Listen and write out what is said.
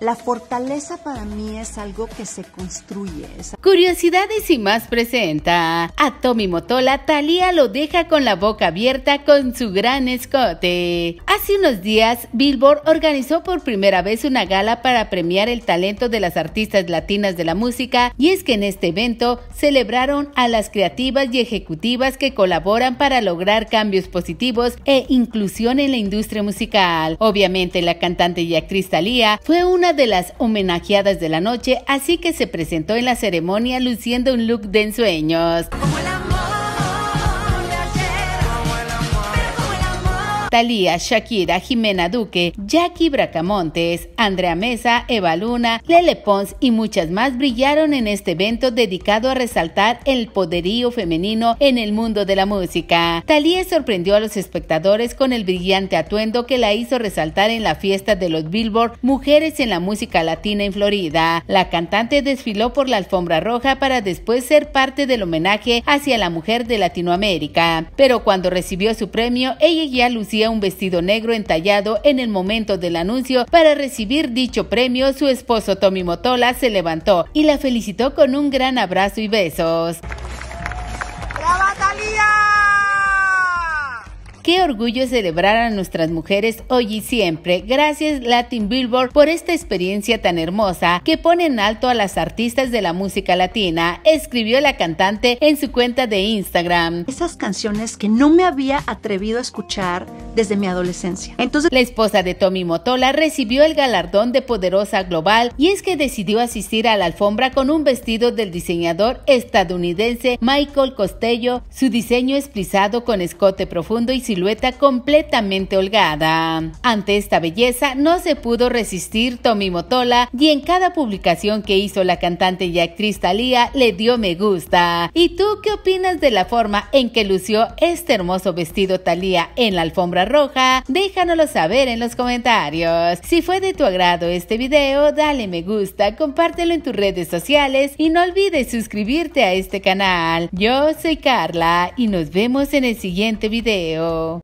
La fortaleza para mí es algo que se construye. Curiosidades y más presenta. A Tommy Motola, Thalía lo deja con la boca abierta con su gran escote. Hace unos días, Billboard organizó por primera vez una gala para premiar el talento de las artistas latinas de la música y es que en este evento celebraron a las creativas y ejecutivas que colaboran para lograr cambios positivos e inclusión en la industria musical. Obviamente la cantante y actriz Thalía fue una de las homenajeadas de la noche, así que se presentó en la ceremonia luciendo un look de ensueños. Talía, Shakira, Jimena Duque, Jackie Bracamontes, Andrea Mesa, Eva Luna, Lele Pons y muchas más brillaron en este evento dedicado a resaltar el poderío femenino en el mundo de la música. Talía sorprendió a los espectadores con el brillante atuendo que la hizo resaltar en la fiesta de los Billboard Mujeres en la Música Latina en Florida. La cantante desfiló por la alfombra roja para después ser parte del homenaje hacia la mujer de Latinoamérica. Pero cuando recibió su premio, ella ya lucía un vestido negro entallado en el momento del anuncio para recibir dicho premio, su esposo Tommy Motola se levantó y la felicitó con un gran abrazo y besos. Qué orgullo celebrar a nuestras mujeres hoy y siempre. Gracias Latin Billboard por esta experiencia tan hermosa que pone en alto a las artistas de la música latina, escribió la cantante en su cuenta de Instagram. Esas canciones que no me había atrevido a escuchar desde mi adolescencia. Entonces, la esposa de Tommy Motola recibió el galardón de Poderosa Global y es que decidió asistir a la alfombra con un vestido del diseñador estadounidense Michael Costello. Su diseño es plisado con escote profundo y silueta completamente holgada. Ante esta belleza no se pudo resistir Tommy Motola y en cada publicación que hizo la cantante y actriz Thalía le dio me gusta. ¿Y tú qué opinas de la forma en que lució este hermoso vestido Thalía en la roja? Déjanoslo saber en los comentarios. Si fue de tu agrado este video, dale me gusta, compártelo en tus redes sociales y no olvides suscribirte a este canal. Yo soy Carla y nos vemos en el siguiente video.